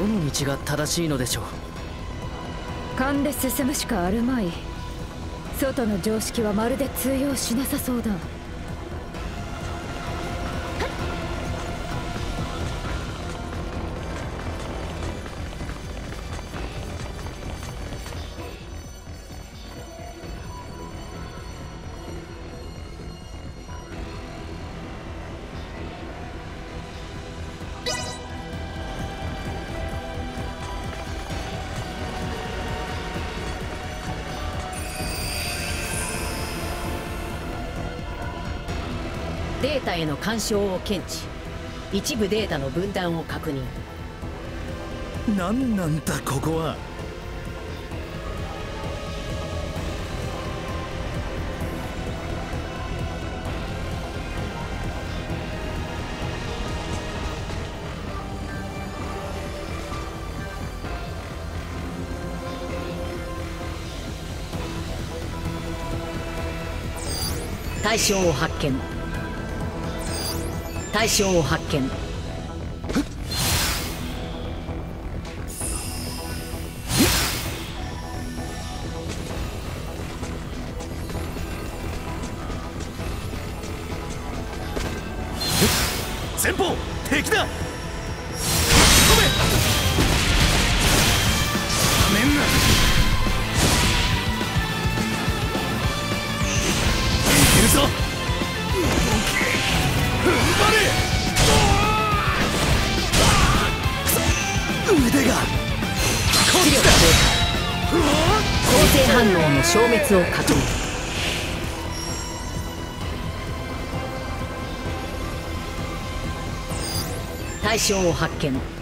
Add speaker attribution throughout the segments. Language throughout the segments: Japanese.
Speaker 1: どの道が正しいのでしょう？
Speaker 2: 勘で進むしかあるまい。外の常識はまるで通用しなさそうだ。
Speaker 3: への干渉を検知。一部データの分断を確認。
Speaker 4: 何なんだここは？
Speaker 3: 対象を発見対象を発見。象を発見。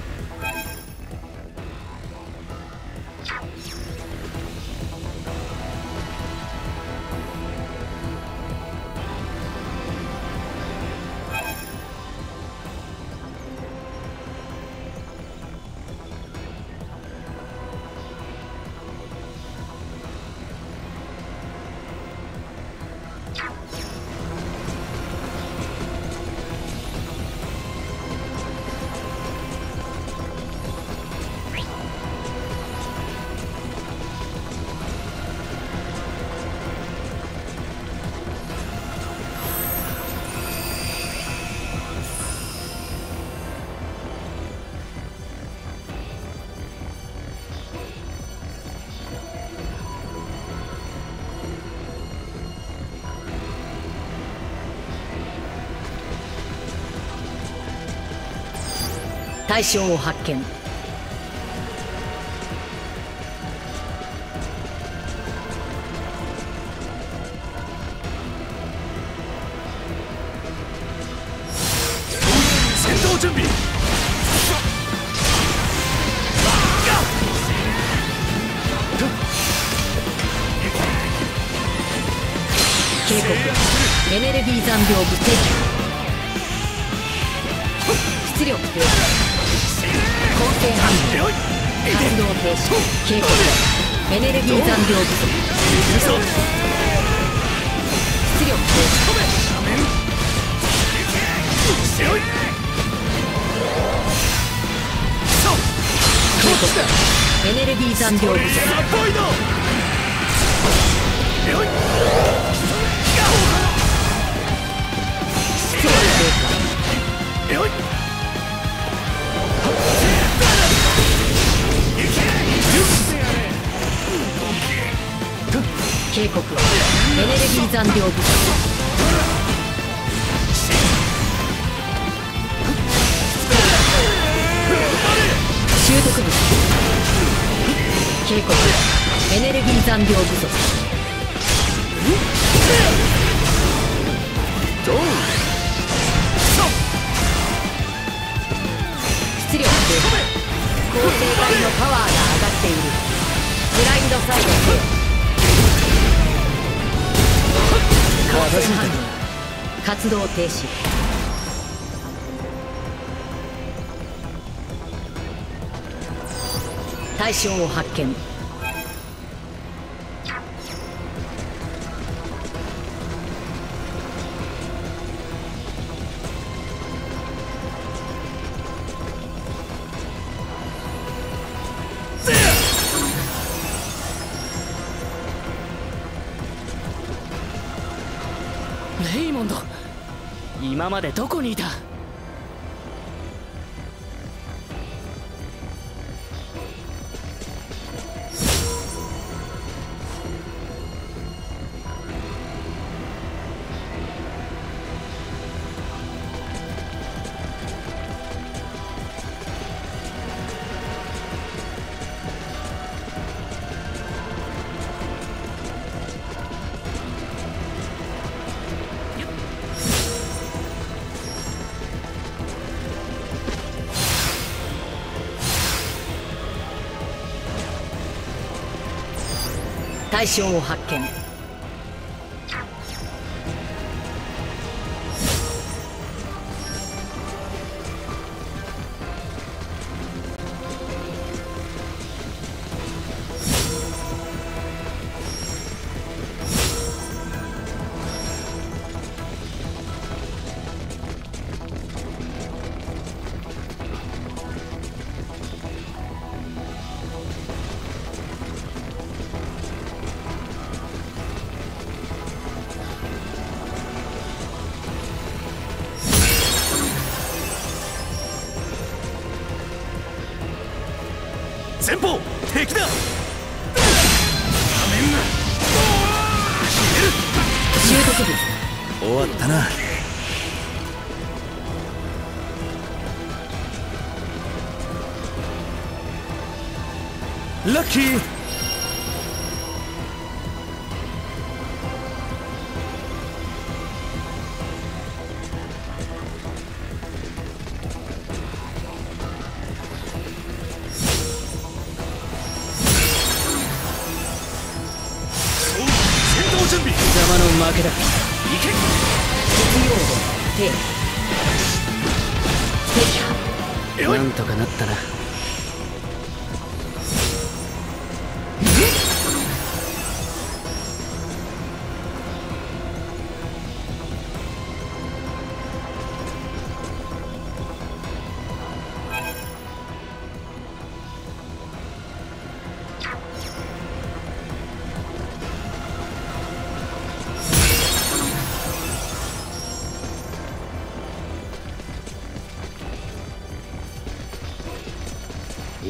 Speaker 3: 対象を発見。警告。エネルギー残量部ネルギー残量不足
Speaker 4: いるぞ。
Speaker 3: 出力停止
Speaker 4: 強い
Speaker 3: 警告エネルギー残量不足残量部習得物。警告。エネルギー残量不足。活動停止。対象を発見。
Speaker 5: 今までどこにいた？
Speaker 3: 対象を発見。
Speaker 6: ラ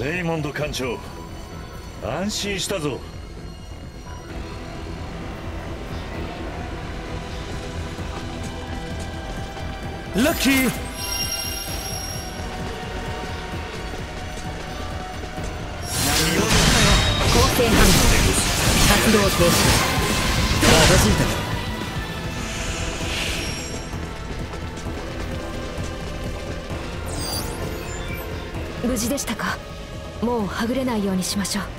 Speaker 7: レイモンド艦長安心したぞ。
Speaker 6: ラッキー。
Speaker 3: 構成反応活動停止
Speaker 6: 片付いたか
Speaker 2: 無事でしたか？もうはぐれないようにしましょう。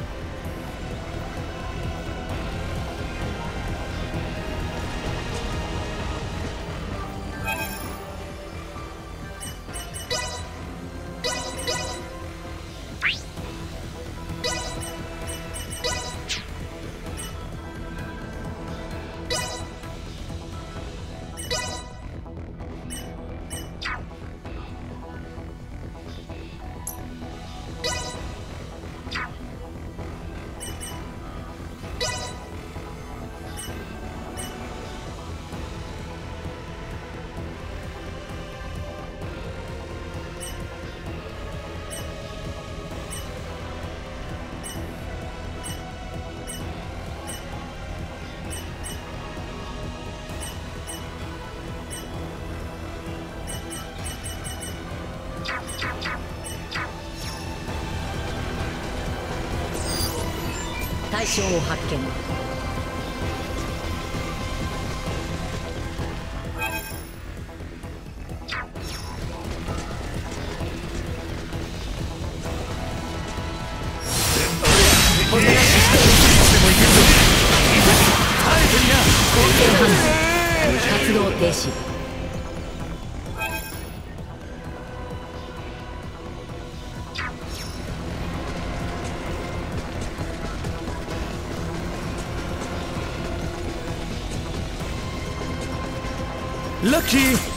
Speaker 6: ラ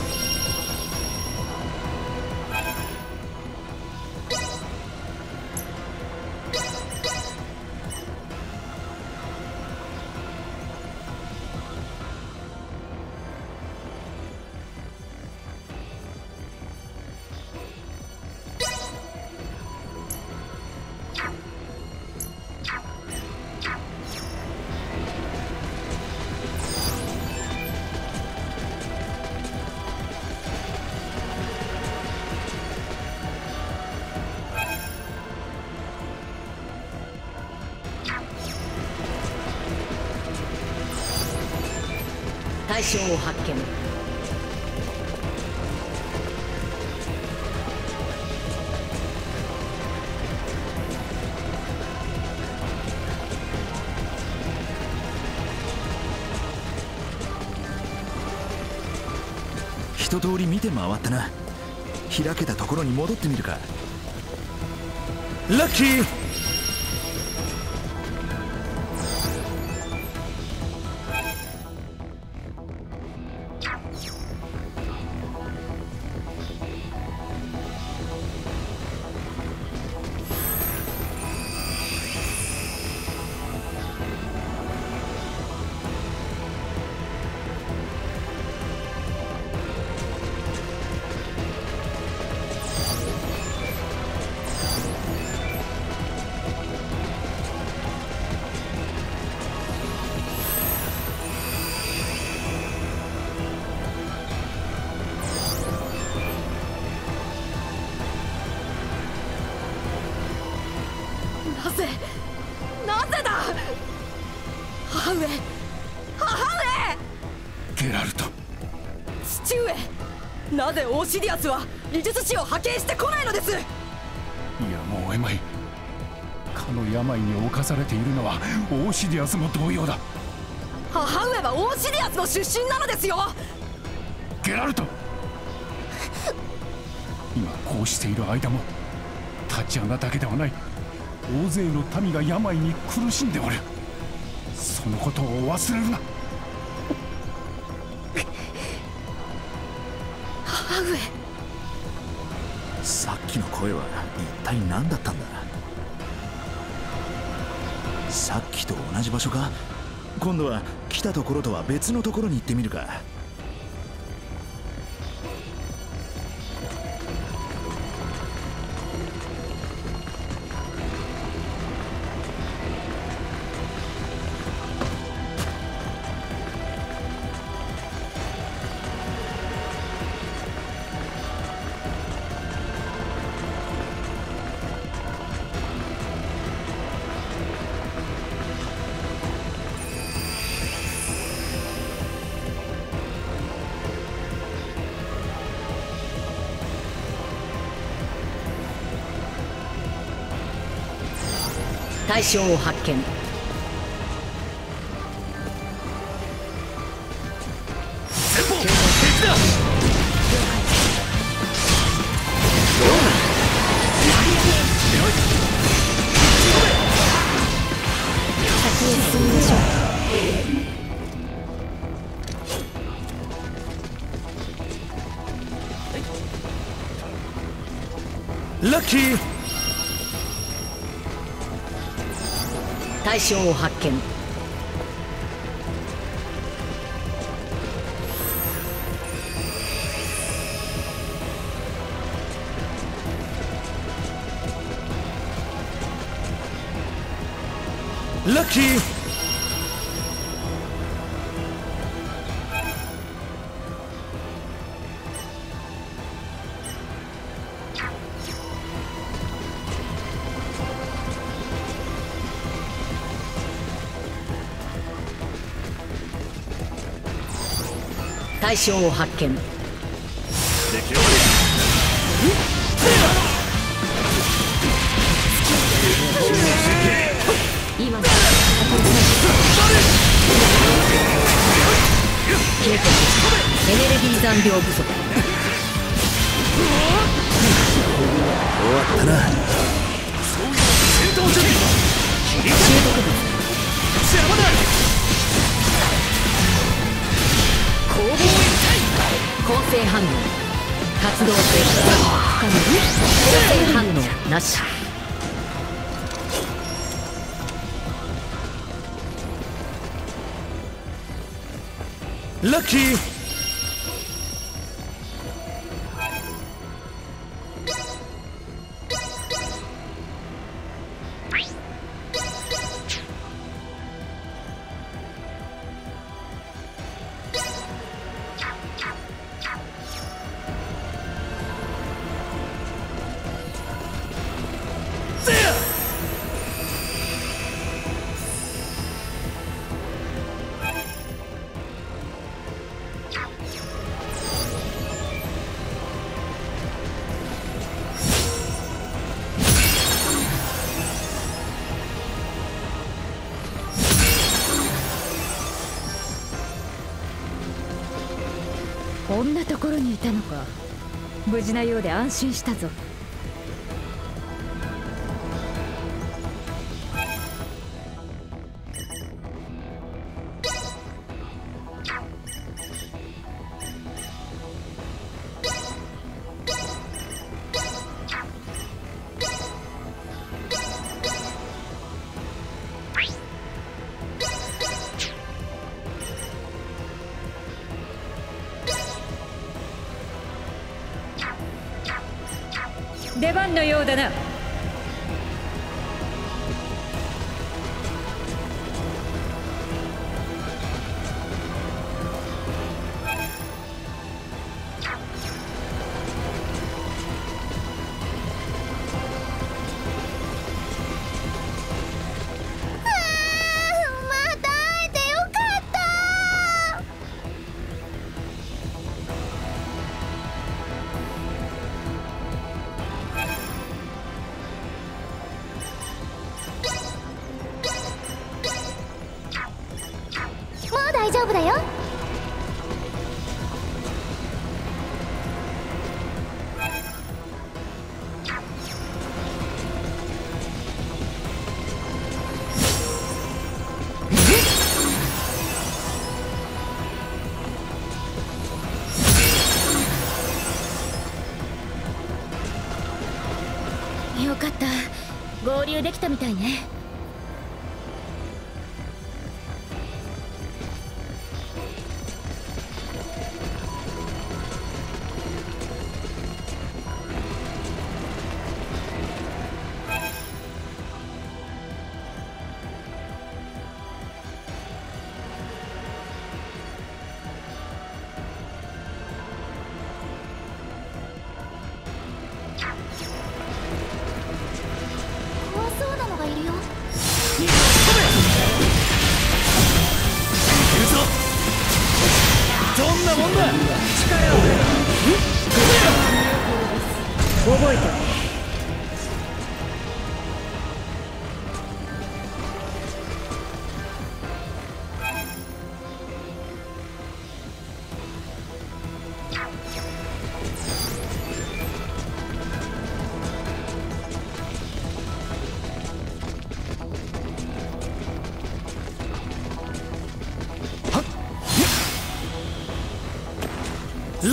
Speaker 3: 対象を発見。
Speaker 1: 一通り見て回ったな。開けたところに戻ってみるか。ラッキー！
Speaker 4: オーシディアスは技術師を派遣してこないのです。
Speaker 8: いやもうエマイかの病に侵されているのはオーシディアスも同様だ。
Speaker 4: 母上はオーシディアスの出身なのですよ。
Speaker 8: ゲラルト。今こうしている間もタチアナだけではない大勢の民が病に苦しんでおる。そのことを忘れるな
Speaker 1: 体何だったんだ？さっきと同じ場所か？今度は来たところとは別のところに行ってみるか。
Speaker 3: 対象を発見。象を発見。
Speaker 1: ラッキー
Speaker 3: 対象を発見。今。の警告エネルギー残量不足。
Speaker 1: 終わったな。
Speaker 3: 中毒物応活動性不可能女性反応なし。
Speaker 1: ラッキー
Speaker 9: んなところにいたのか。無事なようで安心したぞ。
Speaker 2: できたみたいね。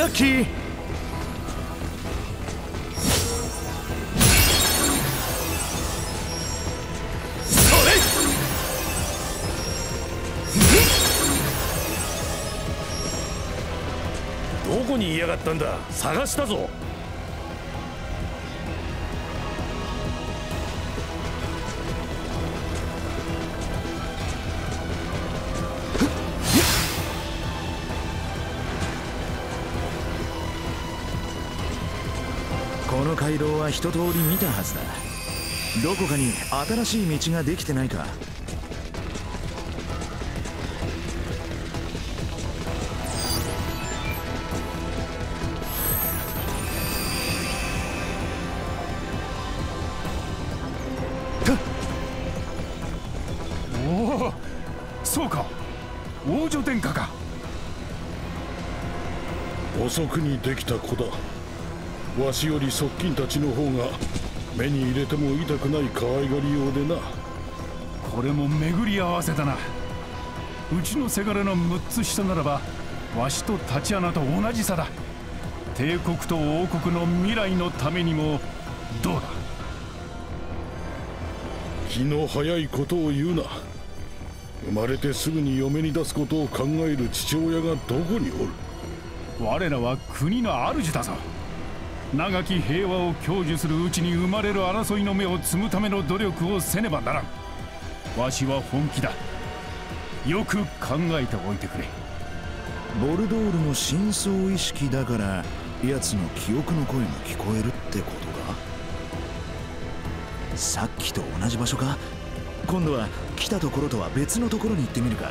Speaker 1: ッキー
Speaker 10: どこにいやがったんだ？探したぞ
Speaker 1: は一通り見たはずだ。どこかに新しい道ができてないか。
Speaker 8: おおそうか。王女殿下か。
Speaker 10: 遅くにできた子だわしより側近たちの方が目に入れても痛くない可愛がりようでな。
Speaker 8: これも巡り合わせだな。うちのせがれの6つ下ならばわしとタチアナと同じさだ。帝国と王国の未来のためにもどうだ?
Speaker 10: 気の早いことを言うな。生まれてすぐに嫁に出すことを考える父親がどこにおる?
Speaker 8: 我らは国の主だぞ長き平和を享受するうちに生まれる争いの目を摘むための努力をせねばならん。わしは本気だ。よく考えておいてくれ。
Speaker 1: ボルドールの深層意識だから奴の記憶の声が聞こえるってことか？さっきと同じ場所か？今度は来たところとは別のところに行ってみるか。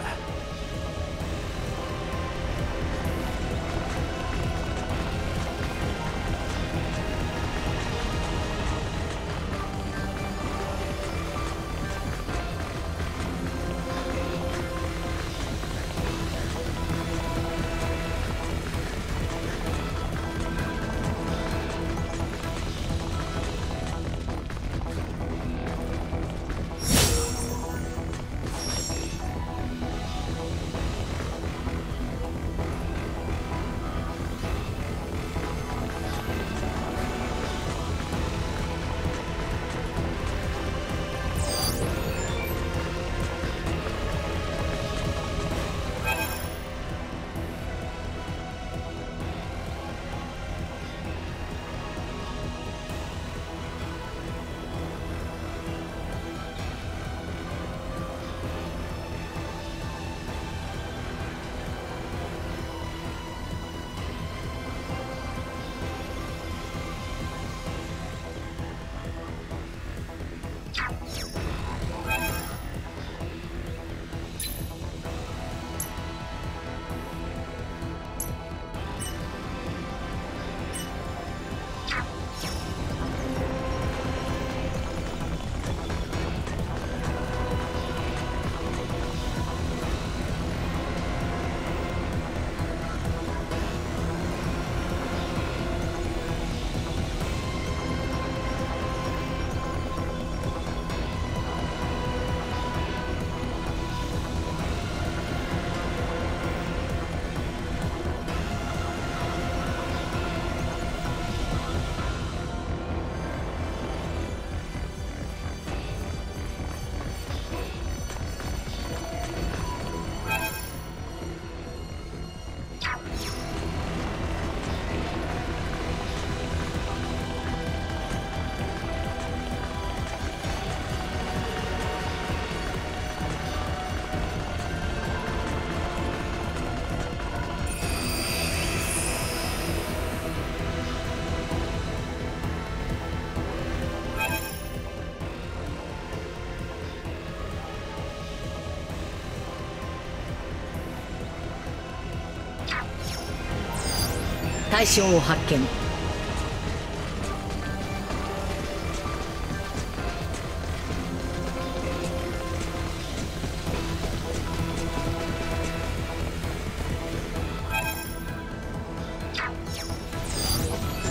Speaker 3: 対象を発見。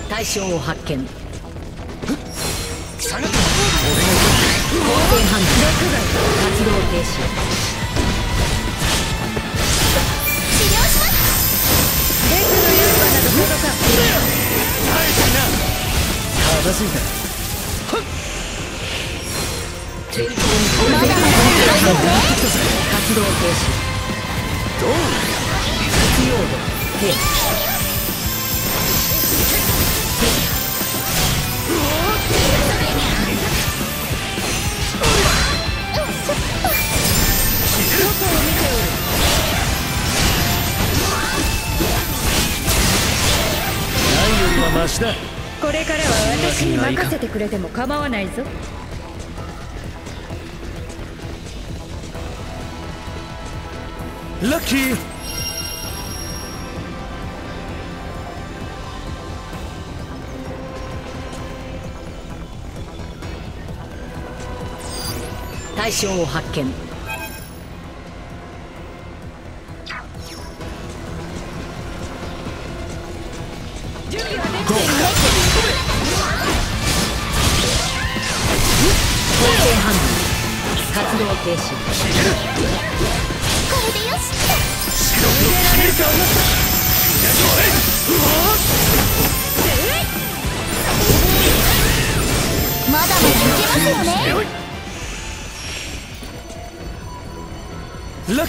Speaker 3: 対象を発見。動停止
Speaker 1: 片付いた
Speaker 3: 活動停止必要度低
Speaker 1: 何よりはマシだ。
Speaker 2: これからは私に任せてくれても構わないぞ。
Speaker 1: ラッキー
Speaker 3: 対象を発見
Speaker 1: ラ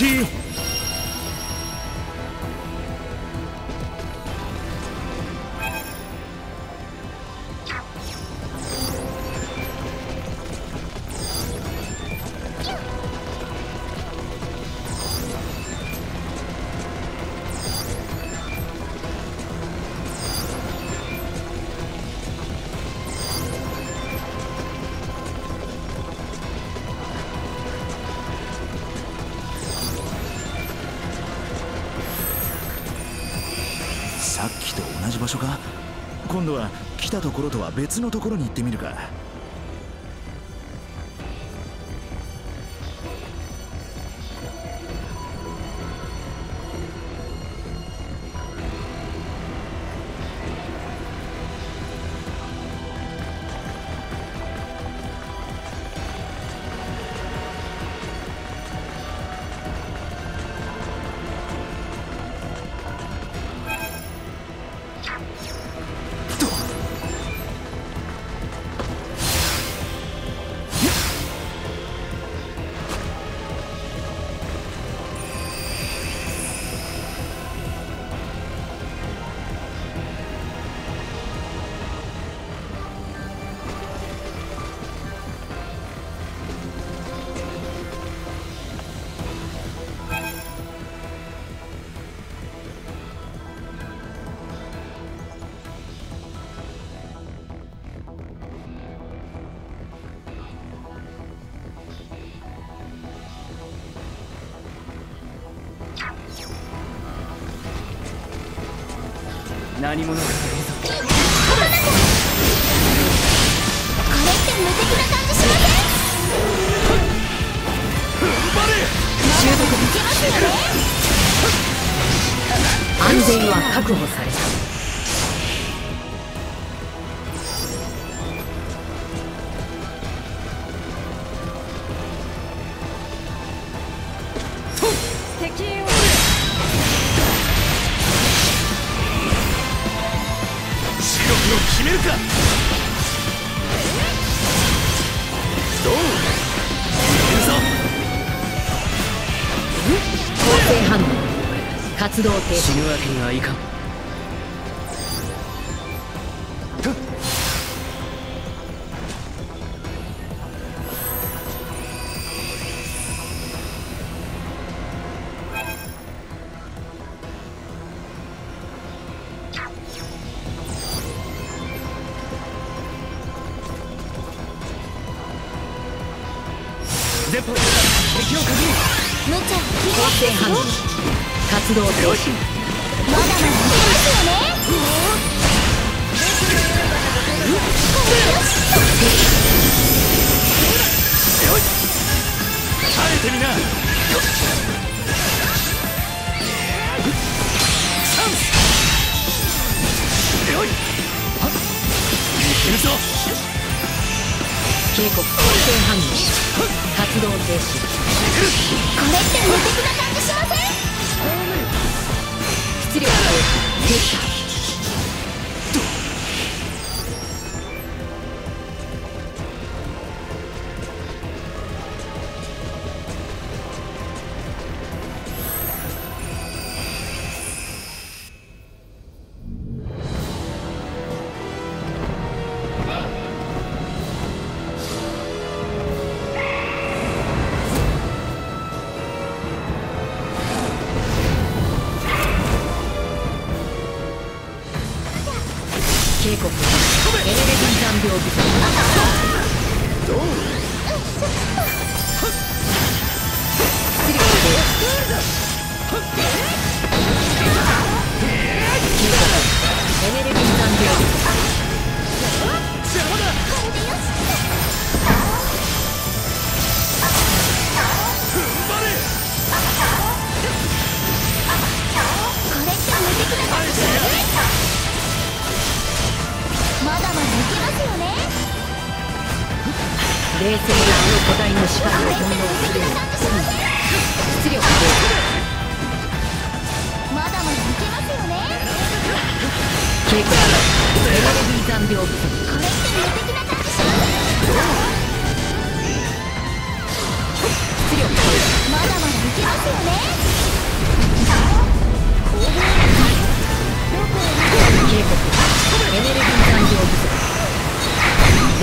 Speaker 1: ラ
Speaker 4: ところとは別のところに行ってみるか。
Speaker 3: 性反応。活動停止。
Speaker 9: 死ぬわけにはいかん。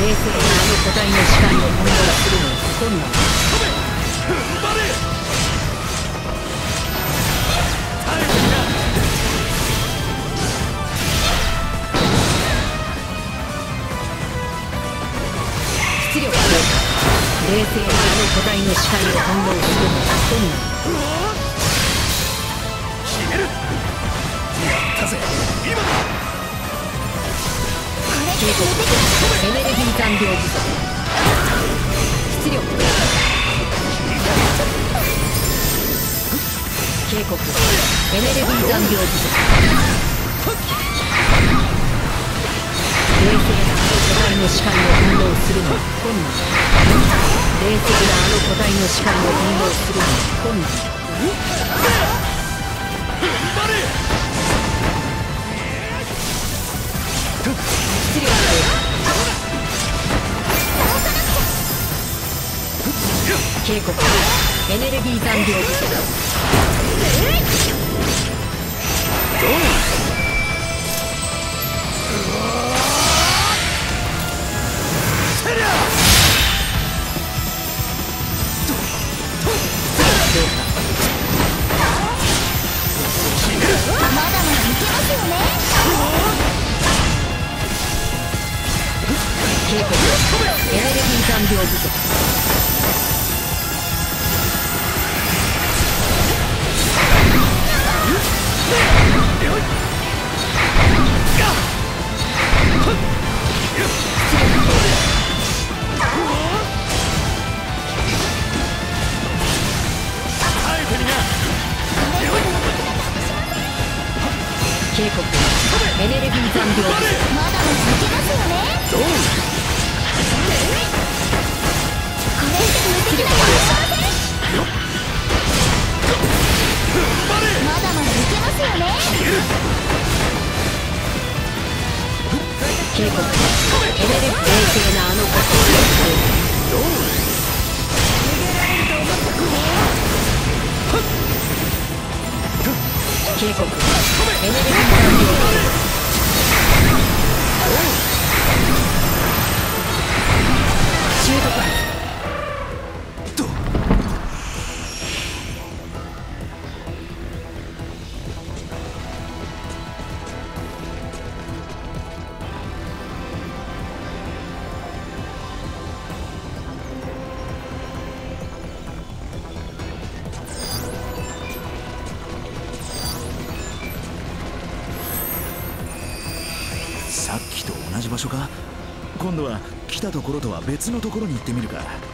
Speaker 3: 冷静なあの個体の視界を翻弄するのは困難出力冷静なあの個体の視界を翻弄するのは困難。警告エネルギー残量不足出力警告エネルギー残量不足冷静なあの個体の視界を翻弄するのは困難冷静なあの個体の視界を翻弄するのは困難踏ん張れ警告。エネルギー残量不足。
Speaker 11: どう
Speaker 3: 警告。エネルギー残量不足警告エネルギー残量
Speaker 9: まだ続きますよね。どう
Speaker 3: 警告。エネルギー冷静なあの子
Speaker 2: ドーン
Speaker 3: 警告。エネルギー残量シュートパス
Speaker 1: 今度は来たところとは別のところに行ってみるか。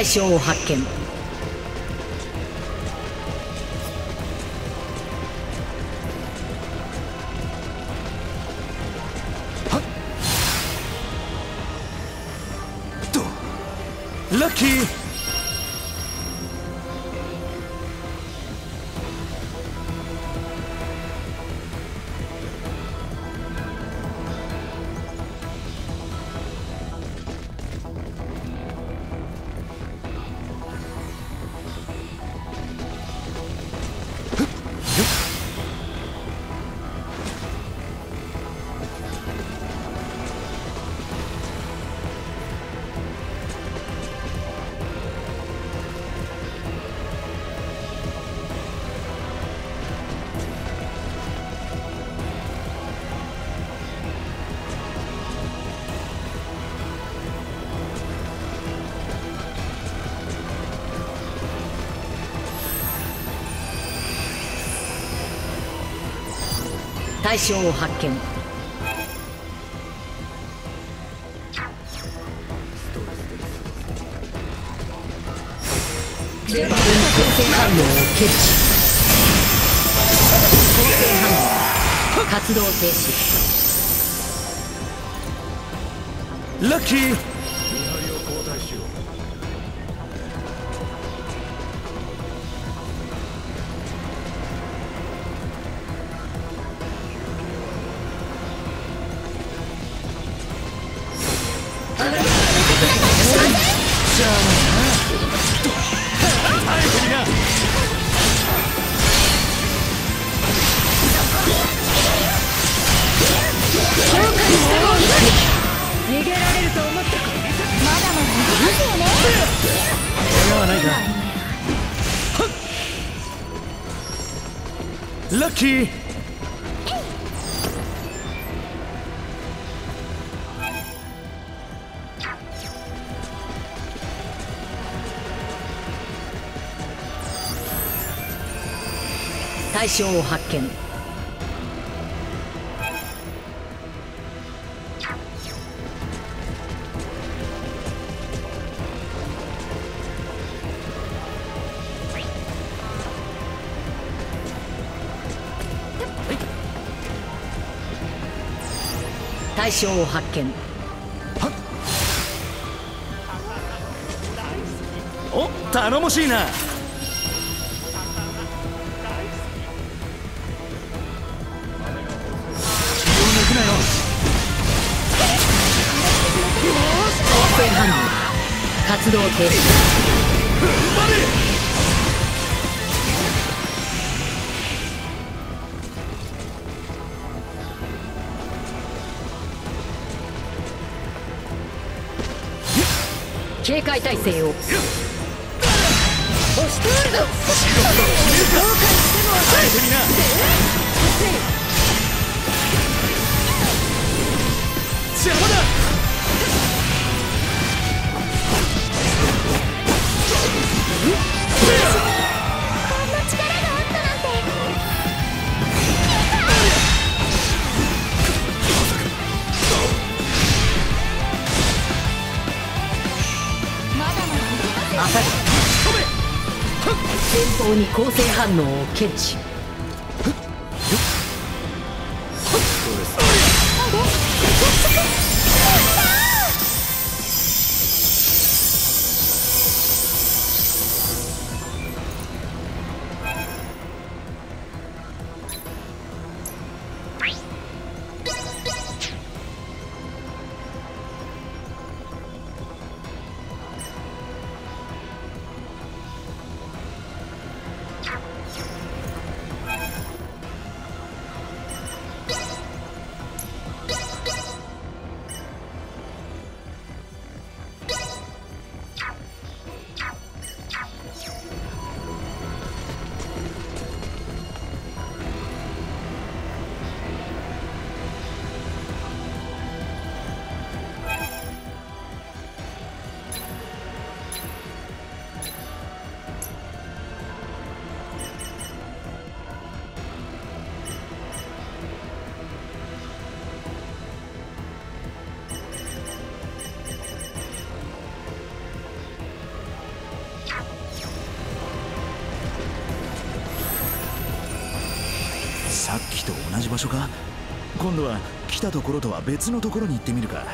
Speaker 3: 対象を発見。
Speaker 1: ラッキー。
Speaker 3: 対象を発見。空戦反応を決知。空戦反応。活動停止。
Speaker 1: ラッキー。
Speaker 3: 対象を発見。対象を発見。
Speaker 1: お頼もしいな。
Speaker 3: け。る警戒態勢を。反応を検知。
Speaker 4: 所か？今度は来たところとは別のところに行ってみるか。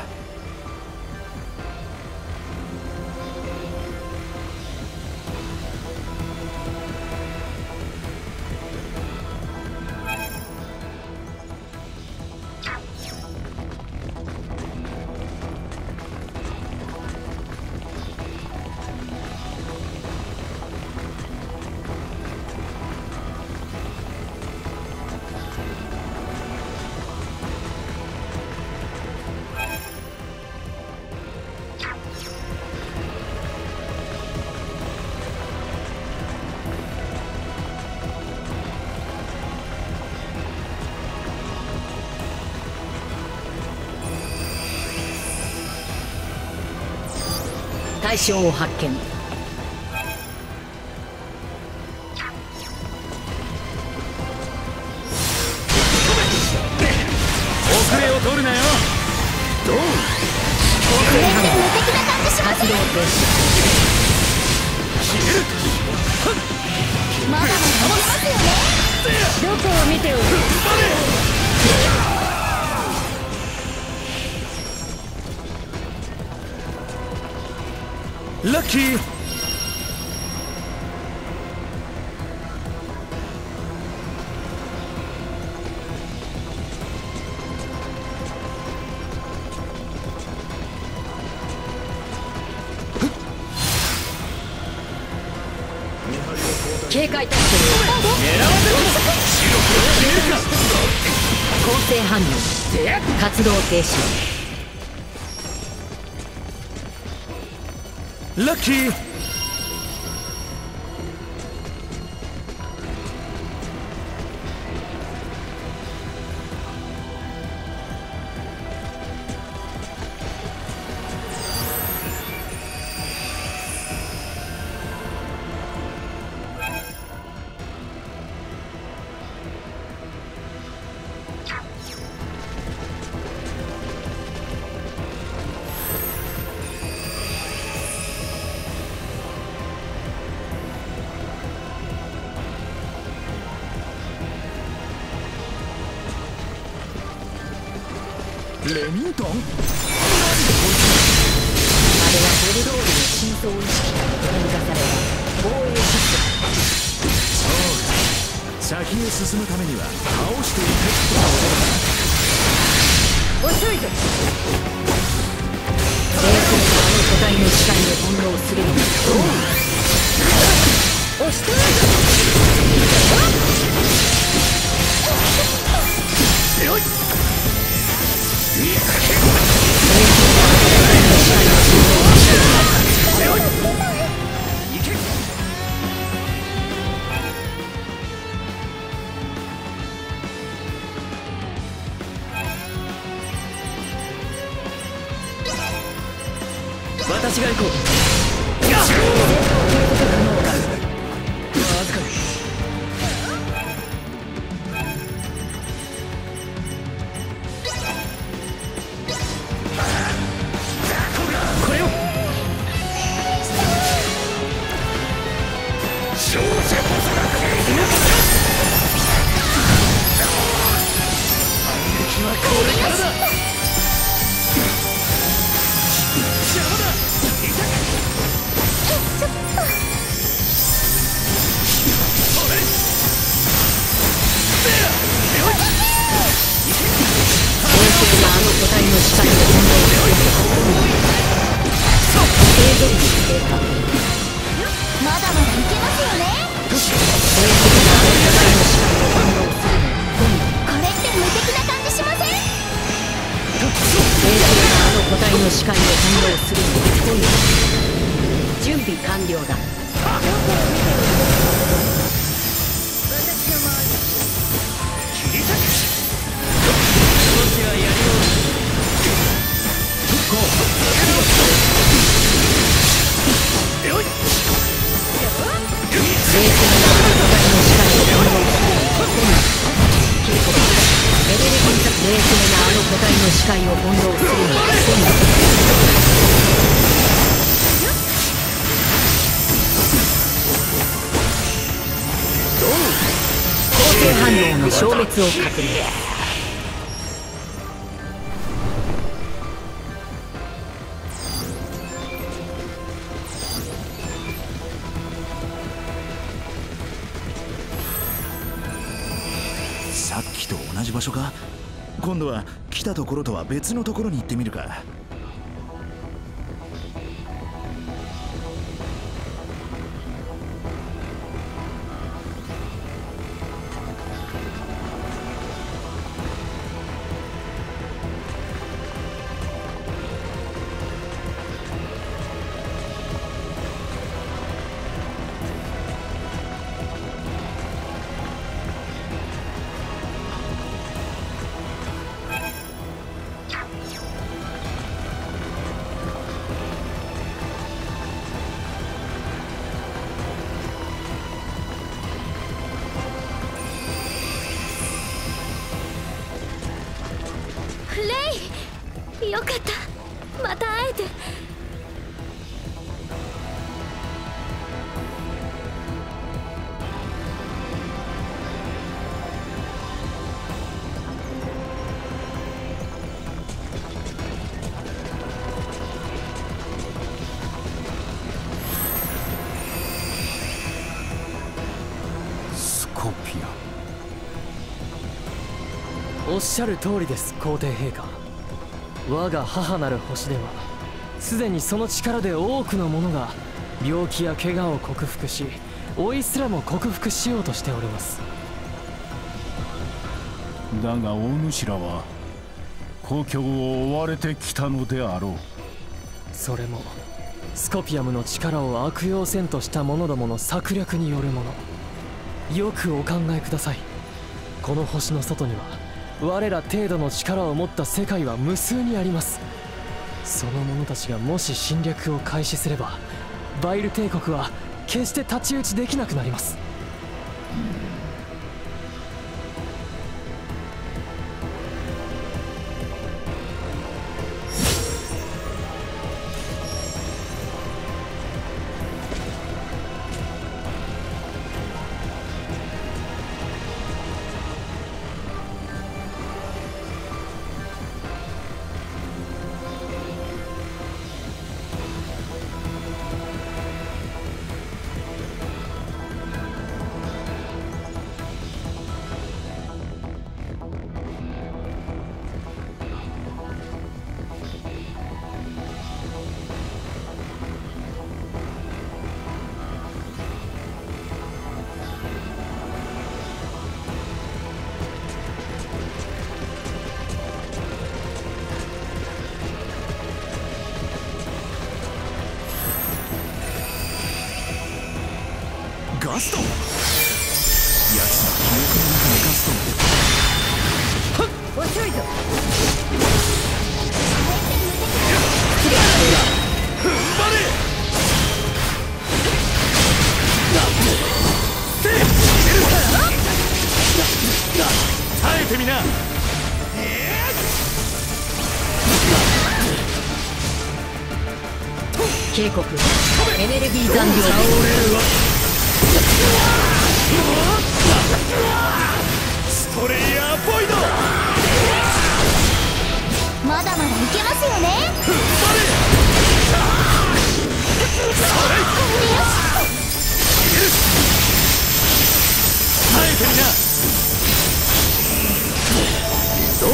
Speaker 3: 対象を発見。Lucky 界
Speaker 1: を
Speaker 3: 翻弄する今度構成反応の消滅を確認
Speaker 4: さっきと同じ場所か？今度は来たところとは別のところに行ってみるか。
Speaker 12: しゃる通りです皇帝陛下。我が母なる星ではすでにその力で多くの者が病気や怪我を克服し老いすらも克服しようとしております。
Speaker 8: だが大主らは故郷を追われてきたのであろう。
Speaker 12: それもスコピアムの力を悪用せんとした者どもの策略によるもの。よくお考えください。この星の外には我ら程度の力を持った世界は無数にあります。その者たちがもし侵略を開始すればバイル帝国は決して太刀打ちできなくなります。
Speaker 3: 警告。エネルギー残量。
Speaker 1: ストレイヤーボイド。
Speaker 9: まだまだいけますよね。
Speaker 1: 耐えてみな
Speaker 9: こ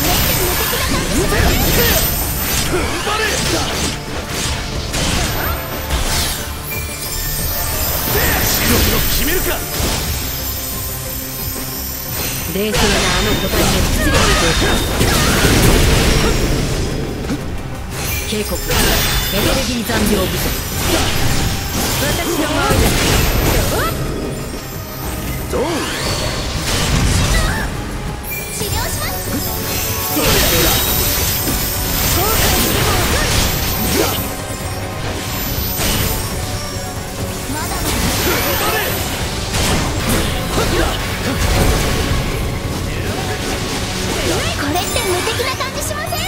Speaker 9: れって無敵な感じしません？
Speaker 1: 踏ん張れるか。
Speaker 3: 冷静なあの個体の出力警告。エネルギー残量不足私の前です
Speaker 9: 治療れって無敵な感じしません？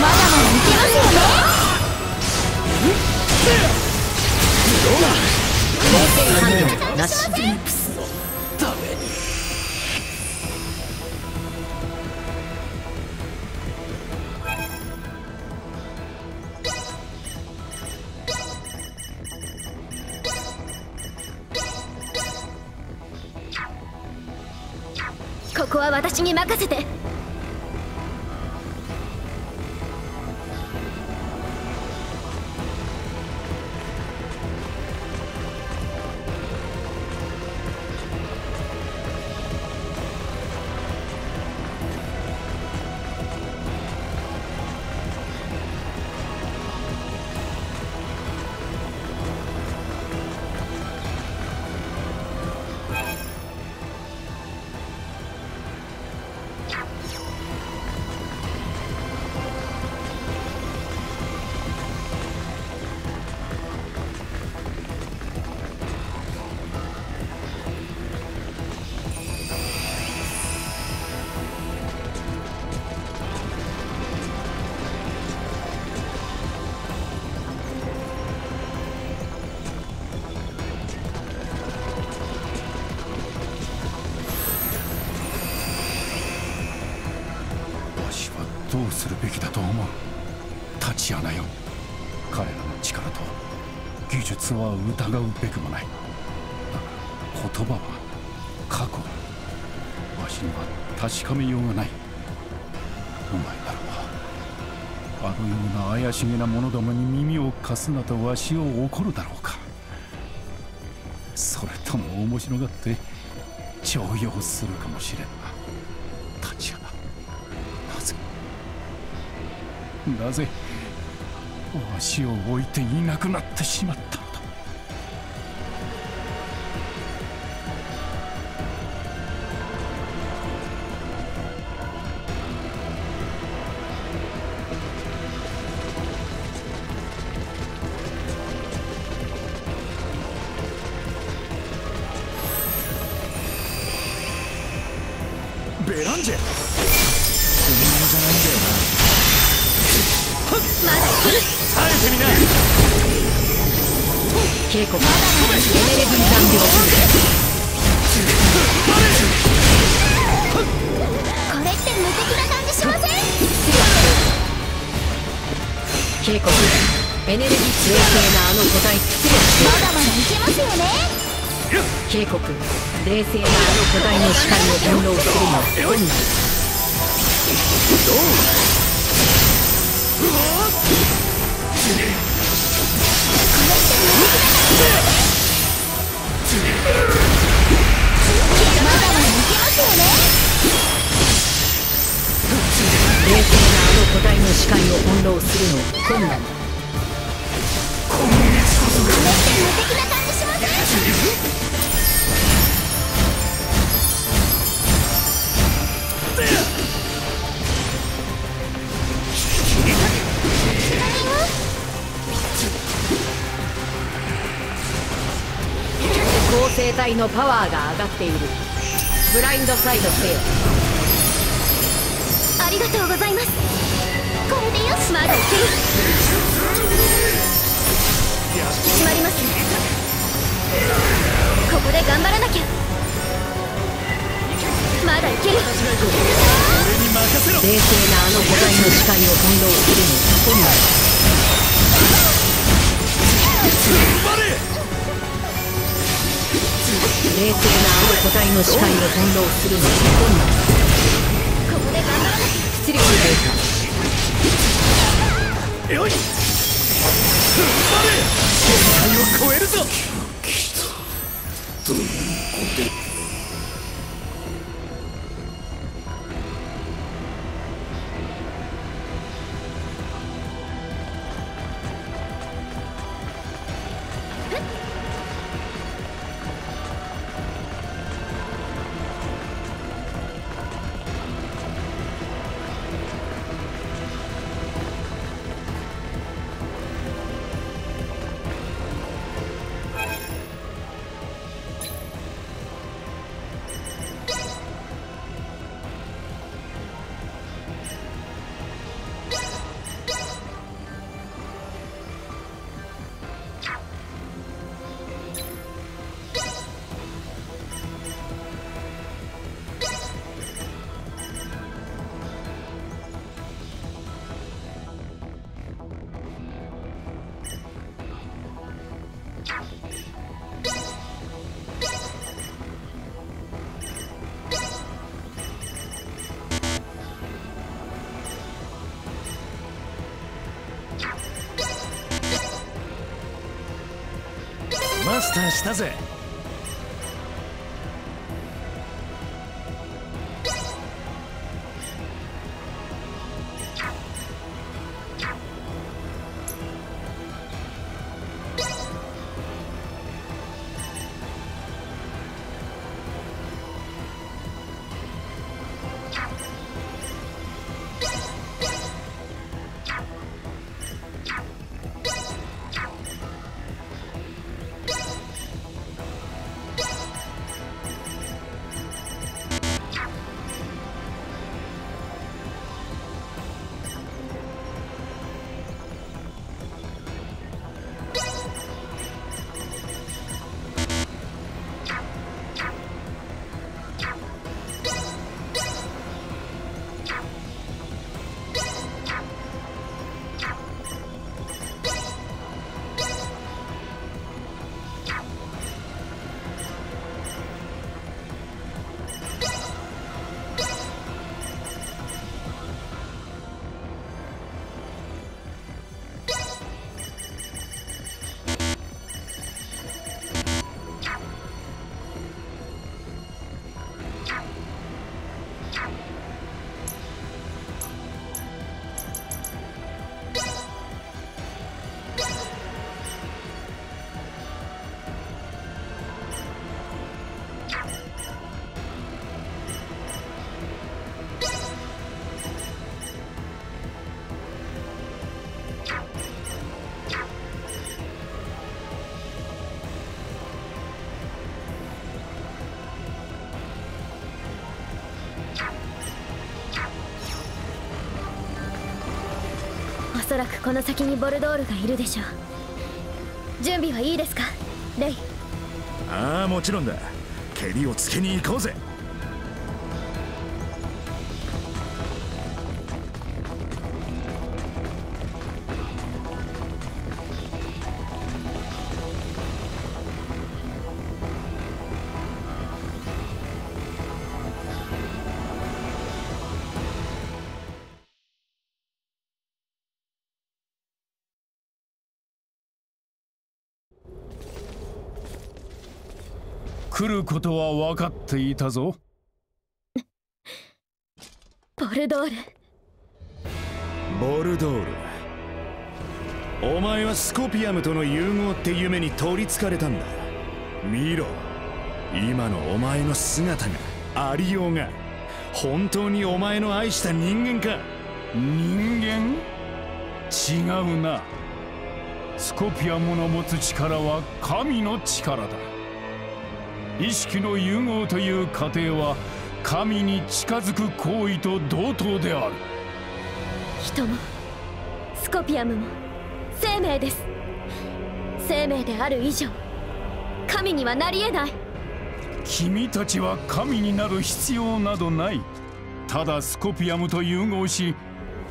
Speaker 9: まだまだいけますよね
Speaker 3: 反応なし
Speaker 9: 任せて。
Speaker 8: 疑うべくもない。だが言葉は過去わしには確かめようがない。お前ならばあのような怪しげな者どもに耳を貸すなとわしを怒るだろうか。それとも面白がって重用するかもしれんな。タチアナなぜ？なぜわしを置いていなくなってしまった？
Speaker 1: な
Speaker 3: あの個体出力
Speaker 9: まだまだいけますよね
Speaker 3: 警告冷静なあの個体の光を翻弄するのは困難
Speaker 9: まだまだいけますよね。
Speaker 3: 冷静なあの個体の視界を翻弄するのは困難。生体のパワーが上がっている。ブラインドサイドせよ。
Speaker 13: ありがとうございます。これでよしまだいける閉まりますここで頑張らなきゃ。まだいける。
Speaker 3: 冷静なあの個体の視界を翻弄するの。が本冷静なあの個体の視界を翻弄するの。が本
Speaker 13: ここで頑張らなきゃ
Speaker 3: 出力データ
Speaker 1: よい。限界を超えるぞマスターしたぜ。
Speaker 13: そらくこの先にボルドールがいるでしょう。準備はいいですか？レイ。
Speaker 1: ああもちろんだ。蹴りをつけに行こうぜ。
Speaker 8: 来ることは分かっていたぞ。
Speaker 13: ボルドール。
Speaker 1: ボルドール。お前はスコピアムとの融合って夢に取りつかれたんだ。見ろ。今のお前の姿がありようが。本当にお前の愛した人間か。
Speaker 8: 人間？違うな。スコピアムの持つ力は神の力だ意識の融合という過程は神に近づく行為と同等である。
Speaker 14: 人もスコピアムも生命です。生命である以上神にはなり得ない。
Speaker 8: 君たちは神になる必要などない。ただスコピアムと融合し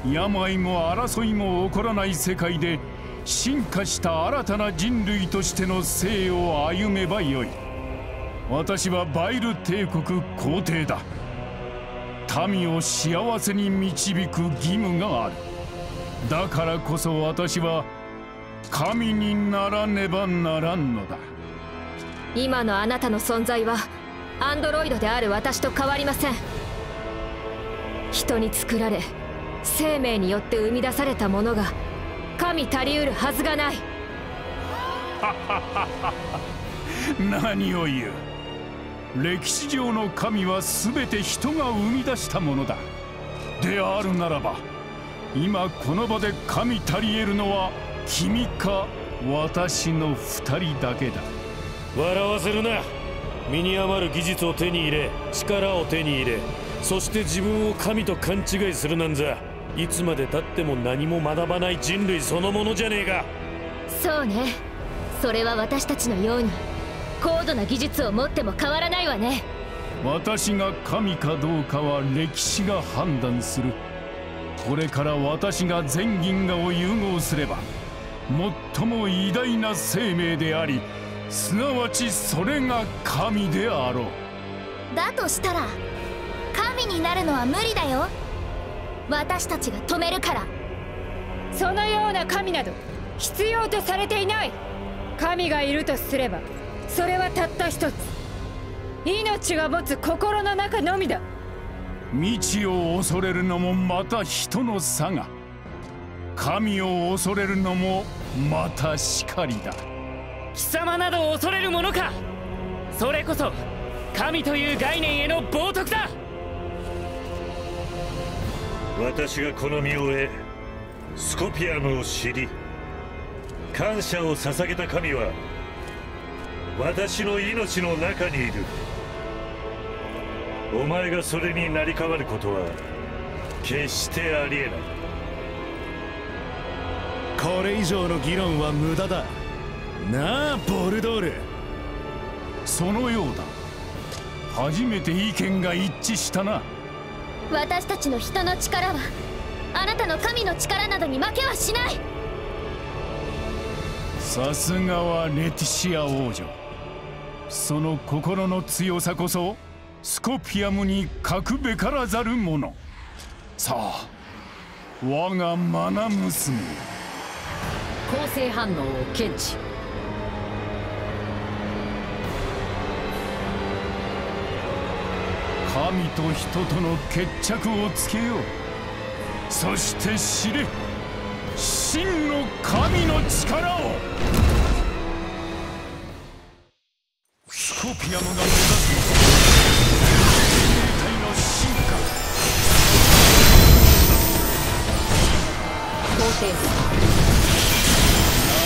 Speaker 8: 病も争いも起こらない世界で進化した新たな人類としての生を歩めばよい私はバイル帝国皇帝だ。民を幸せに導く義務がある。だからこそ私は神にならねばならんのだ。
Speaker 2: 今のあなたの存在はアンドロイドである私と変わりません。人に作られ生命によって生み出されたものが神足りうるはずがない。
Speaker 8: 何を言う歴史上の神は全て人が生み出したものだ。であるならば今この場で神足りえるのは君か私の二人だけだ。
Speaker 7: 笑わせるな。身に余る技術を手に入れ力を手に入れそして自分を神と勘違いするなんざ。いつまでたっても何も学ばない人類そのものじゃねえか。
Speaker 14: そうね。それは私たちのように高度な技術を持っても変わらないわね。
Speaker 8: 私が神かどうかは歴史が判断する。これから私が全銀河を融合すれば最も偉大な生命でありすなわちそれが神であろう。
Speaker 14: だとしたら神になるのは無理だよ。私たちが止めるから。
Speaker 2: そのような神など必要とされていない神がいるとすればそれはたった一つ。命が持つ心の中のみだ。
Speaker 8: 未知を恐れるのもまた人の差が。神を恐れるのもまたしかりだ。
Speaker 6: 貴様など恐れるものか。それこそ神という概念への冒涜だ。
Speaker 7: 私がこの身を得スコピアムを知り感謝を捧げた神は私の命の中にいる。お前がそれに成り代わることは決してありえない。
Speaker 1: これ以上の議論は無駄だ。なあボルドール。
Speaker 8: そのようだ。初めて意見が一致したな。
Speaker 14: 私たちの人の力はあなたの神の力などに負けはしない。
Speaker 8: さすがはレティシア王女その心の強さこそスコピアムに欠くべからざるもの。さあ我がマナ娘。
Speaker 3: 構成反応を検知。
Speaker 8: 神と人との決着をつけよう。そして知れ。真の神の力をーピアムが目指す生命体の進化。
Speaker 3: 肯定す
Speaker 8: な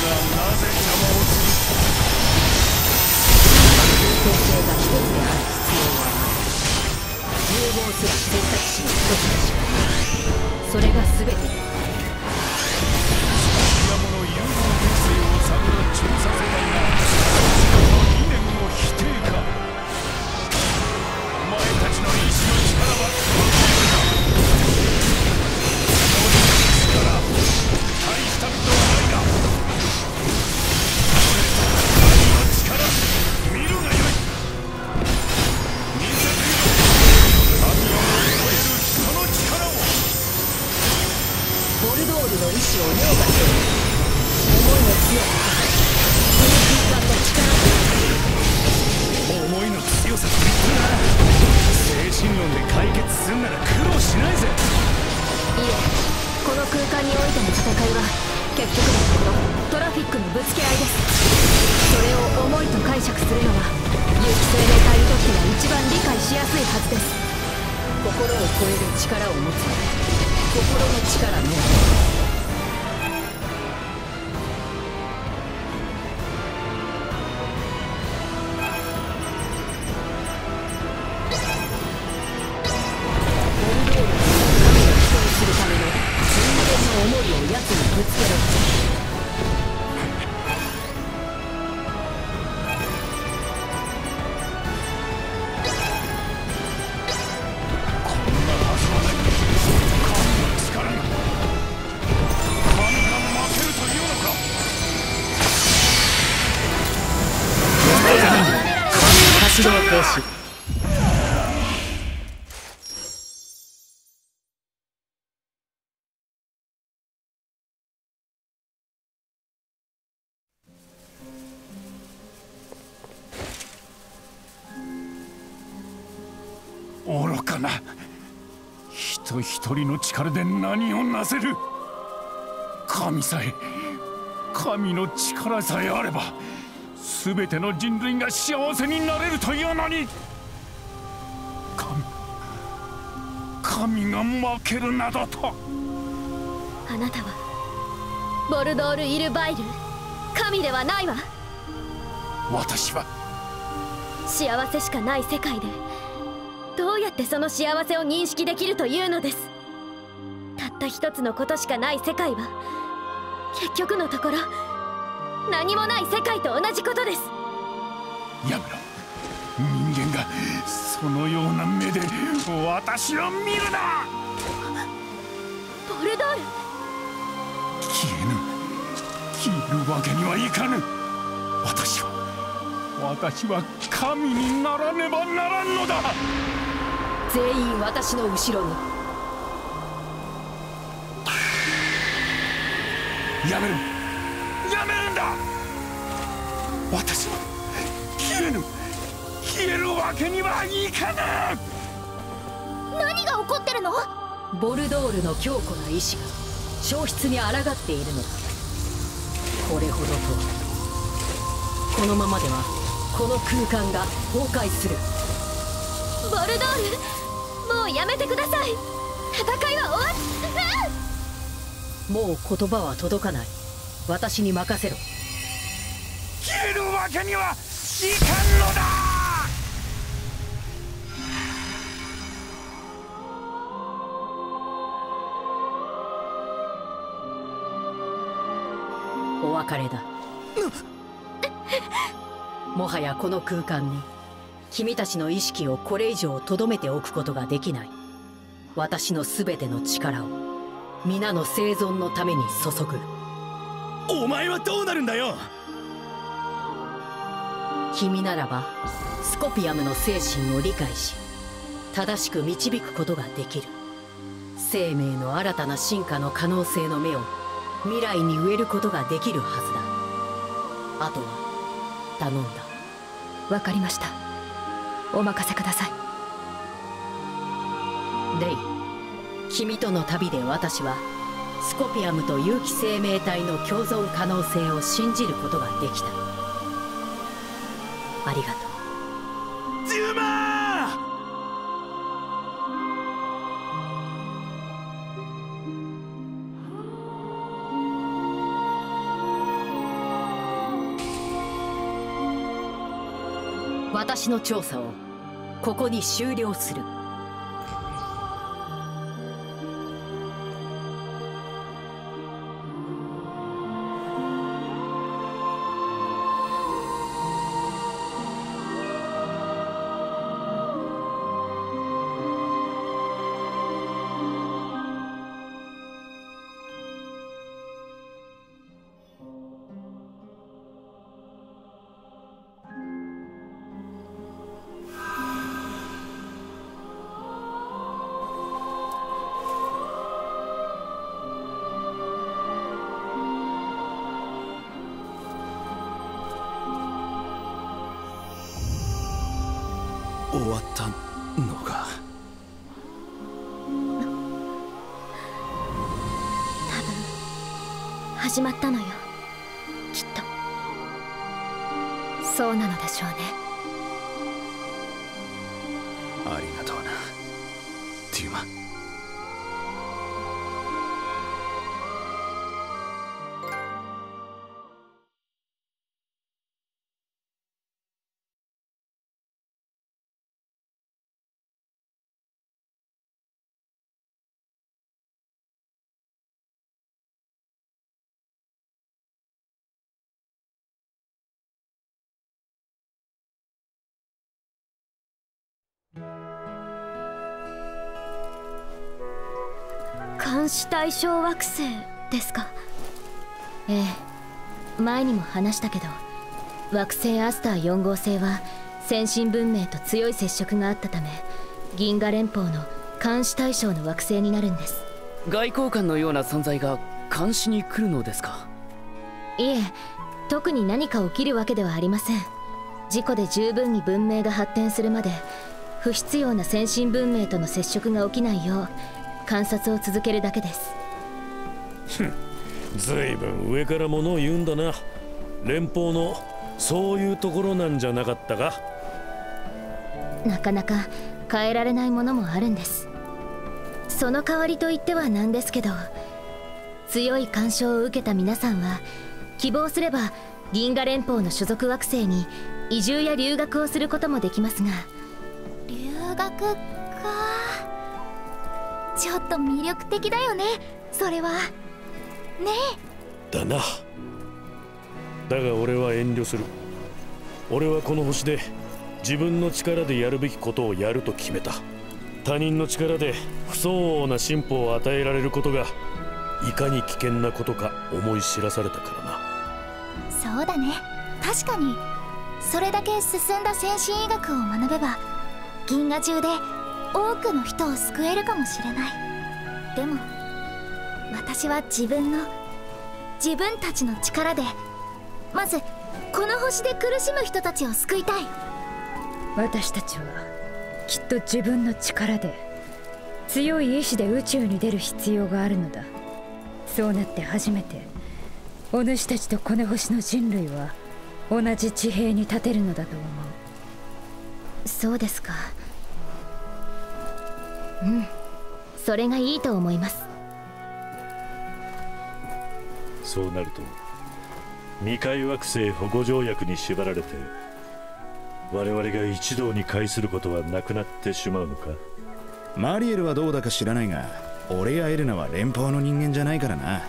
Speaker 8: らなぜ邪魔をする
Speaker 3: 構成が一つである必要はない融合すら選択肢一
Speaker 8: 人の力
Speaker 1: で
Speaker 8: 何をなせる？神さえ神の力さえあれば全ての人類が幸せになれるというのに神神が負けるなどと。
Speaker 13: あなたはボルドール・イルバイル神ではないわ。
Speaker 8: 私は
Speaker 13: 幸せしかない世界でどうやってその幸せを認識できるというのです？た一つのことしかない世界は結局のところ何もない世界と同じことです。
Speaker 8: やめろ。人間がそのような目で私を見るな。
Speaker 13: ボルドール。
Speaker 8: 消えぬ。消えるわけにはいかぬ。私は私は神にならねばならんのだ。
Speaker 3: 全員私の後ろに
Speaker 8: やめる。やめるんだ。私は消えぬ。消えるわけにはいかぬ
Speaker 13: 何が起こってるの？
Speaker 3: ボルドールの強固な意志が消失に抗っているのだ。これほどとこのままではこの空間が崩壊する。
Speaker 13: ボルドールもうやめてください。戦いは終わっ
Speaker 3: もう言葉は届かない。私に任せろ。
Speaker 8: 消えるわけにはいかんのだ！
Speaker 3: お別れだ。もはやこの空間に君たちの意識をこれ以上とどめておくことができない。私の全ての力を皆の生存のために注ぐ。
Speaker 1: お前はどうなるんだよ？
Speaker 3: 君ならばスコピアムの精神を理解し正しく導くことができる。生命の新たな進化の可能性の芽を未来に植えることができるはずだ。あとは頼んだ。
Speaker 2: わかりました。お任せください。
Speaker 3: レイ君との旅で私はスコピアムと有機生命体の共存可能性を信じることができた。ありがとう。
Speaker 1: ジューマー
Speaker 3: 私の調査をここに終了する
Speaker 14: 監視対象惑星ですか？ええ。前にも話したけど惑星アスター4号星は先進文明と強い接触があったため銀河連邦の監視対象の惑星になるんです。
Speaker 6: 外交官のような存在が監視に来るのですか？
Speaker 14: いえ特に何か起きるわけではありません。事故で十分に文明が発展するまで不必要な先進文明との接触が起きないよう観察を続けるだけです。
Speaker 7: ずいぶん上から物を言うんだな。連邦のそういうところなんじゃなかったか。
Speaker 14: なかなか変えられないものもあるんです。その代わりといってはなんですけど強い干渉を受けた皆さんは希望すれば銀河連邦の所属惑星に移住や留学をすることもできますが。
Speaker 9: 留学かちょっと魅力的だよね。それは。ね
Speaker 7: だな。だが俺は遠慮する。俺はこの星で自分の力でやるべきことをやると決めた。他人の力で不相応な進歩を与えられることがいかに危険なことか思い知らされたからな。
Speaker 9: そうだね。確かに。それだけ進んだ先進医学を学べば銀河中で多くの人を救えるかもしれない。でも私は自分の自分たちの力でまずこの星で苦しむ人たちを救いたい。
Speaker 15: 私たちはきっと自分の力で強い意志で宇宙に出る必要があるのだ。そうなって初めてお主たちとこの星の人類は同じ地平に立てるのだと思
Speaker 14: う。そうですかうん。それがいいと思います。
Speaker 16: そうなると未開惑星保護条約に縛られて我々が一堂に会することはなくなってしまうのか？
Speaker 1: マリエルはどうだか知らないが俺やエレナは連邦の人間じゃないからな。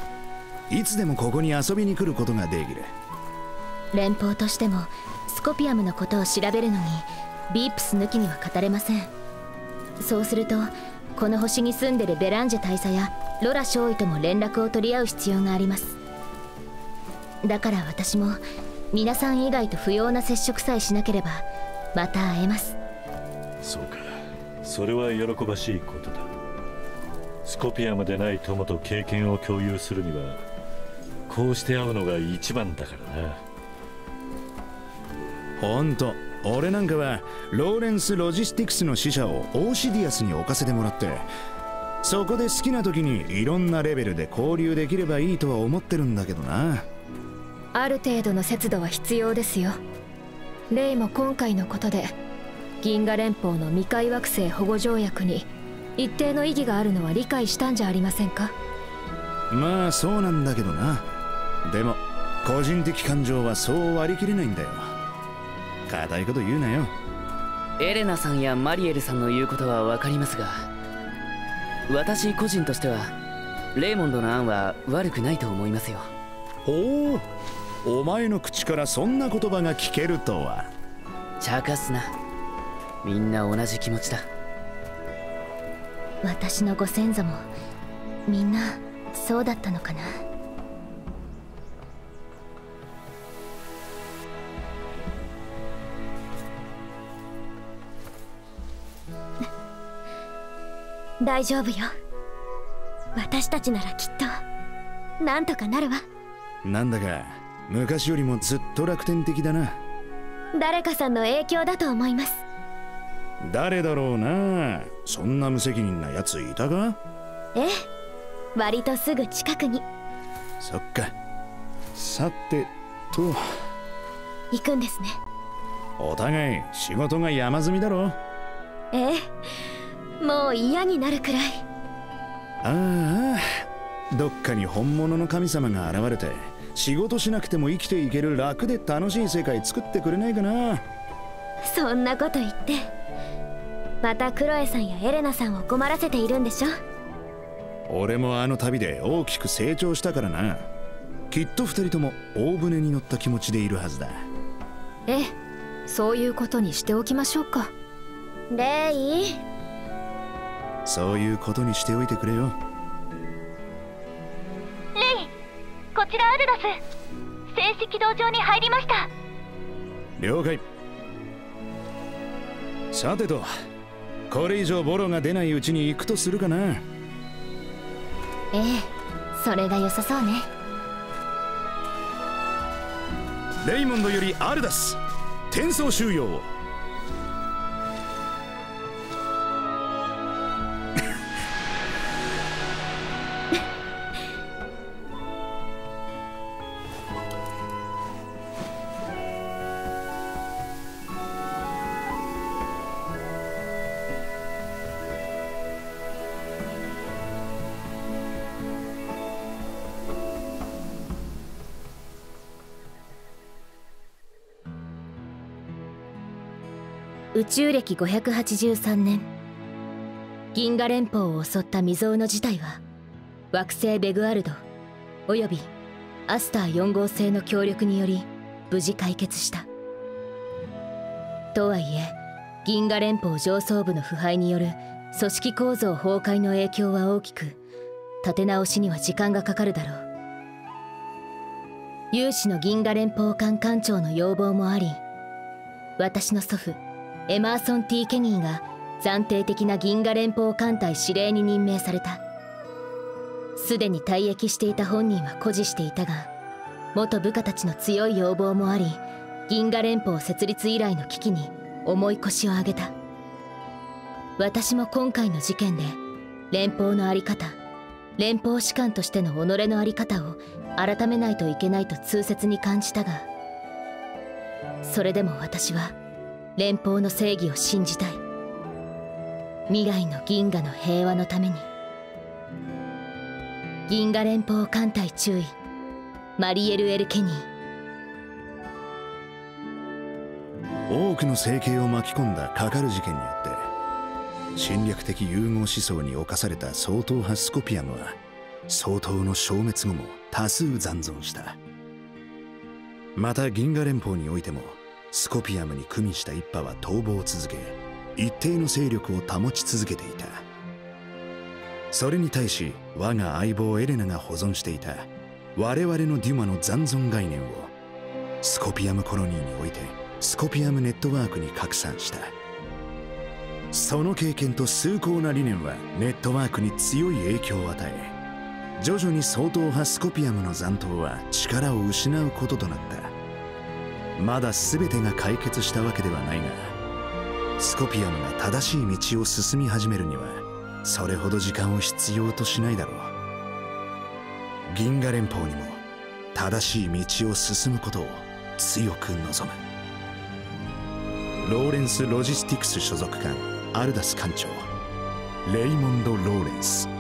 Speaker 1: いつでもここに遊びに来ることができる。
Speaker 14: 連邦としてもスコピアムのことを調べるのにビープス抜きには語れませんそうするとこの星に住んでるベランジェ大佐やロラ少尉とも連絡を取り合う必要があります。だから私も皆さん以外と不要な接触さえしなければまた会えます。
Speaker 16: そうか。それは喜ばしいことだ。スコピアムでない友と経験を共有するにはこうして会うのが一番だからな。
Speaker 1: ほんと俺なんかはローレンス・ロジスティクスの使者をオーシディアスに置かせてもらってそこで好きな時にいろんなレベルで交流できればいいとは思ってるんだけどな。
Speaker 2: ある程度の節度は必要ですよ。レイも今回のことで銀河連邦の未開惑星保護条約に一定の意義があるのは理解したんじゃありませんか？
Speaker 1: まあそうなんだけどな。でも個人的感情はそう割り切れないんだよ固いこと言うなよ。
Speaker 6: エレナさんやマリエルさんの言うことは分かりますが私個人としてはレーモンドの案は悪くないと思いますよ。
Speaker 1: ほうお前の口からそんな言葉が聞けるとは。
Speaker 6: 茶化すな。みんな同じ気持ちだ。
Speaker 14: 私のご先祖もみんなそうだったのかな大丈夫よ。私たちならきっとなんとかなるわ。
Speaker 1: なんだか昔よりもずっと楽天的だな。
Speaker 14: 誰かさんの影響だと思います。
Speaker 1: 誰だろうな。そんな無責任なやついたか？
Speaker 14: え？え割とすぐ近くに。
Speaker 1: そっか。さてと。
Speaker 14: 行くんですね。
Speaker 1: お互い仕事が山積みだろ。
Speaker 14: ええ？もう嫌になるくらい。
Speaker 1: ああどっかに本物の神様が現れて仕事しなくても生きていける楽で楽しい世界作ってくれないかな。
Speaker 14: そんなこと言ってまたクロエさんやエレナさんを困らせているんでしょ？
Speaker 1: 俺もあの旅で大きく成長したからな。きっと二人とも大船に乗った気持ちでいるはずだ。
Speaker 2: ええそういうことにしておきましょうか。
Speaker 14: レイ
Speaker 1: そういうことにしておいてくれよ。
Speaker 9: レイこちらアルダス。戦士軌道場に入りました。
Speaker 1: 了解。さてとこれ以上ボロが出ないうちに行くとするかな。
Speaker 9: ええそれが良さそうね。
Speaker 1: レイモンドよりアルダス転送収容を
Speaker 14: 宇宙歴583年。銀河連邦を襲った未曾有の事態は惑星ベグアルドおよびアスター4号星の協力により無事解決した。とはいえ銀河連邦上層部の腐敗による組織構造崩壊の影響は大きく立て直しには時間がかかるだろう。有志の銀河連邦官官長の要望もあり私の祖父エマーソン・ティー・ケニーが暫定的な銀河連邦艦隊司令に任命された。すでに退役していた本人は誇示していたが元部下たちの強い要望もあり銀河連邦設立以来の危機に重い腰を上げた。私も今回の事件で連邦の在り方連邦士官としての己の在り方を改めないといけないと痛切に感じたがそれでも私は連邦の正義を信じたい。未来の銀河の平和のために。銀河連邦艦隊注意。マリエル・エル・ケニー。
Speaker 1: 多くの政権を巻き込んだかかる事件によって侵略的融合思想に侵された総統派スコピアムは総統の消滅後も多数残存した。また銀河連邦においてもスコピアムに組みした一派は逃亡を続け一定の勢力を保ち続けていた。それに対し我が相棒エレナが保存していた我々のデュマの残存概念をスコピアムコロニーにおいてスコピアムネットワークに拡散した。その経験と崇高な理念はネットワークに強い影響を与え徐々に相当派スコピアムの残党は力を失うこととなった。まだ全てが解決したわけではないがスコピアムが正しい道を進み始めるにはそれほど時間を必要としないだろう。銀河連邦にも正しい道を進むことを強く望む。ローレンス・ロジスティクス所属官アルダス艦長。レイモンド・ローレンス。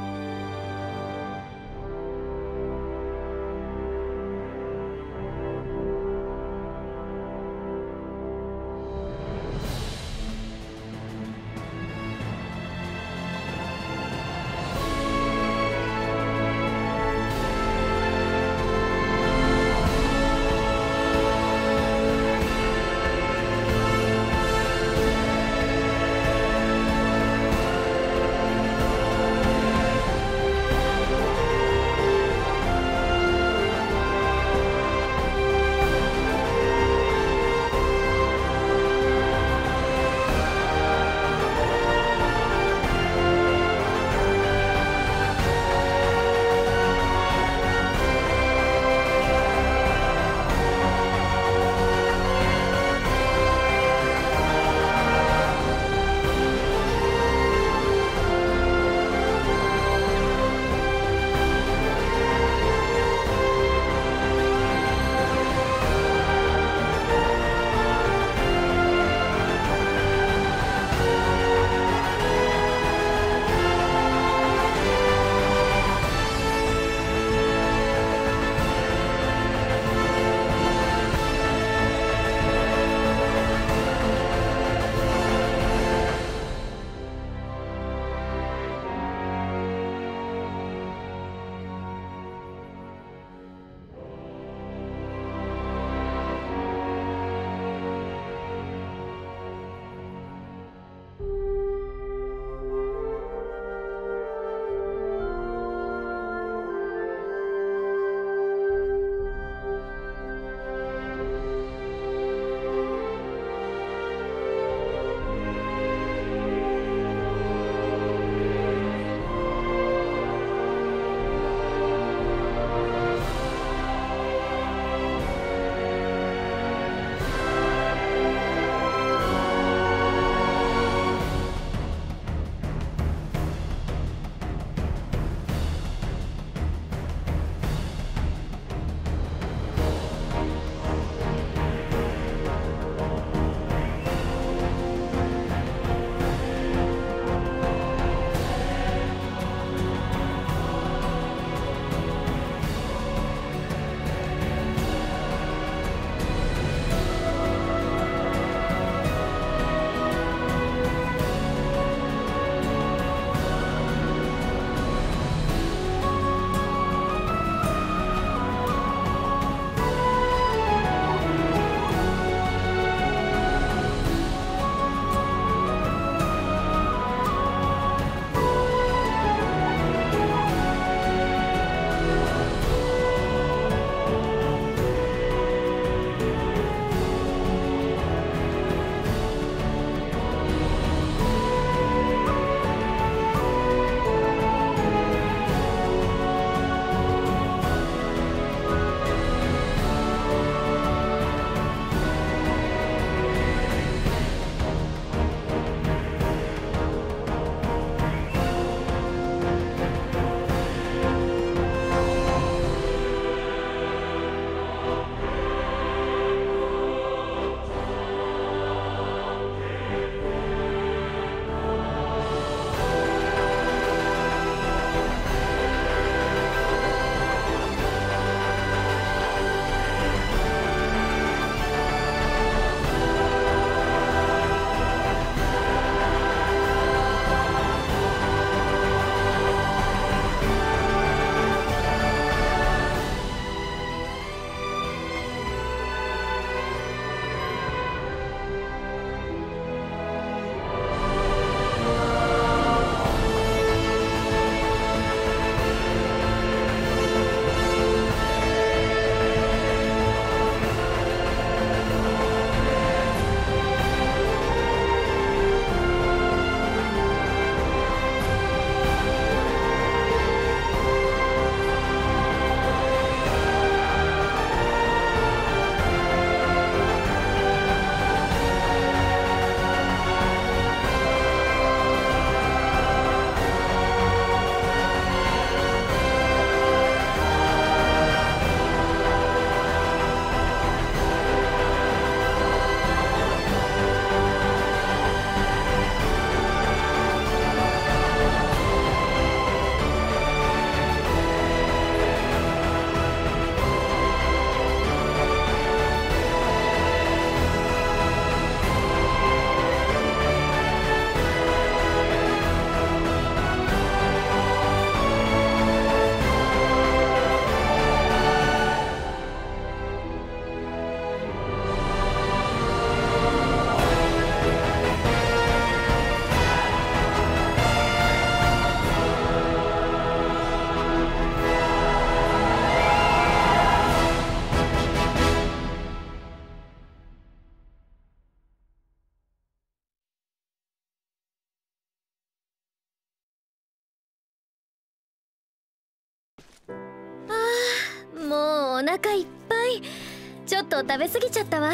Speaker 13: と食べ過ぎちゃったわ。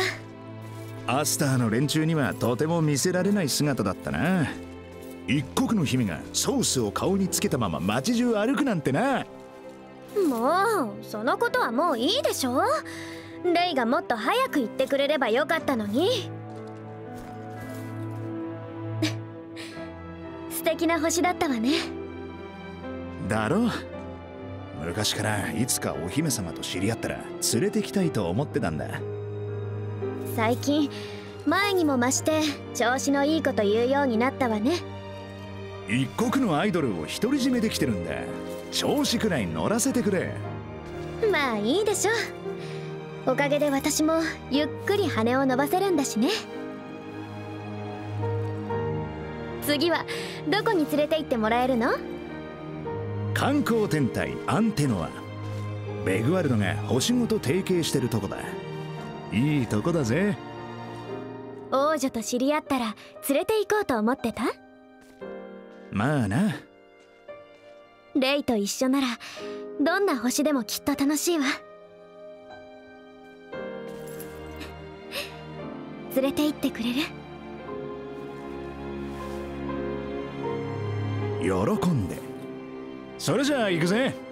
Speaker 1: アスターの連中にはとても見せられない姿だったな。一国の姫がソースを顔につけたまま街中歩くなんてな。
Speaker 13: もうそのことはもういいでしょ？レイがもっと早く言ってくれればよかったのに。素敵な星だったわね。
Speaker 1: だろ昔からいつかお姫様と知り合ったら連れてきたいと思ってたんだ。
Speaker 13: 最近前にも増して調子のいいこと言うようになったわね。
Speaker 1: 一国のアイドルを独り占めできてるんだ。調子くらい乗らせてくれ。
Speaker 13: まあいいでしょおかげで私もゆっくり羽を伸ばせるんだしね。次はどこに連れて行ってもらえるの？
Speaker 1: 観光天体アンテノア。ベグワルドが星ごと提携してるとこだ。いいとこだぜ。
Speaker 13: 王女と知り合ったら連れて行こうと思ってた？
Speaker 1: まあな。
Speaker 13: レイと一緒ならどんな星でもきっと楽しいわ。連れて行ってくれる？
Speaker 1: 喜んでそれじゃあ行くぜ。